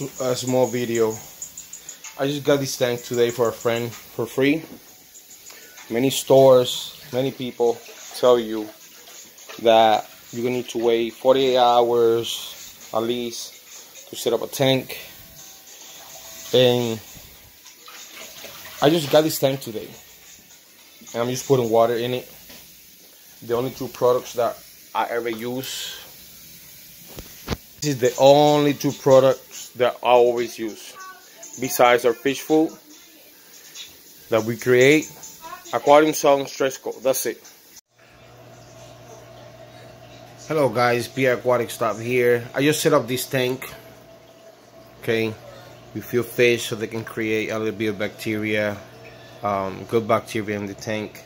a small video. I just got this tank today for a friend for free. Many stores, many people tell you that you're gonna need to wait 48 hours at least to set up a tank. And I just got this tank today. And I'm just putting water in it. The only two products that I ever use. This is the only two products that I always use. Besides our fish food that we create. Aquarium song Stress Coat. That's it. Hello guys, PR Aquatic Stop here. I just set up this tank. Okay. We few fish so they can create a little bit of bacteria. Um, good bacteria in the tank.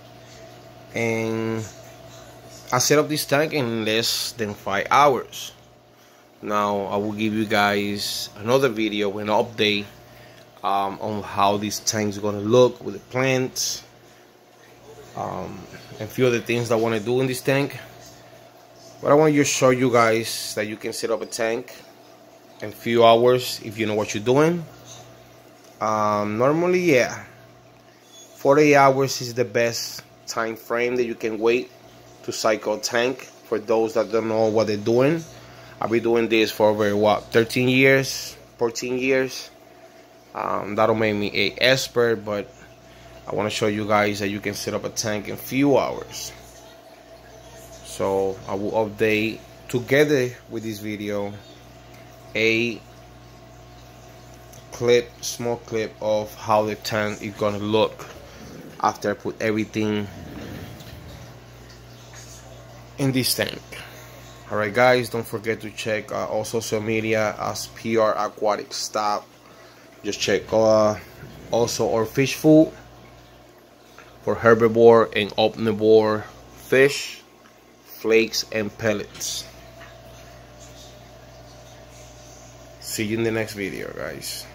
And I set up this tank in less than 5 hours. Now I will give you guys another video, an update um, on how this tank is to look with the plants. Um, and few other things that I want to do in this tank. But I want to show you guys that you can set up a tank in a few hours if you know what you're doing. Um, normally, yeah, 48 hours is the best time frame that you can wait to cycle a tank for those that don't know what they're doing. I've been doing this for over what 13 years, 14 years. Um, that'll make me a expert, but I want to show you guys that you can set up a tank in few hours so I will update together with this video a clip small clip of how the tank is gonna look after I put everything in this tank alright guys don't forget to check uh, all social media as PR Aquatic Stop. Just check uh, also our fish food for herbivore and omnivore fish flakes and pellets. See you in the next video guys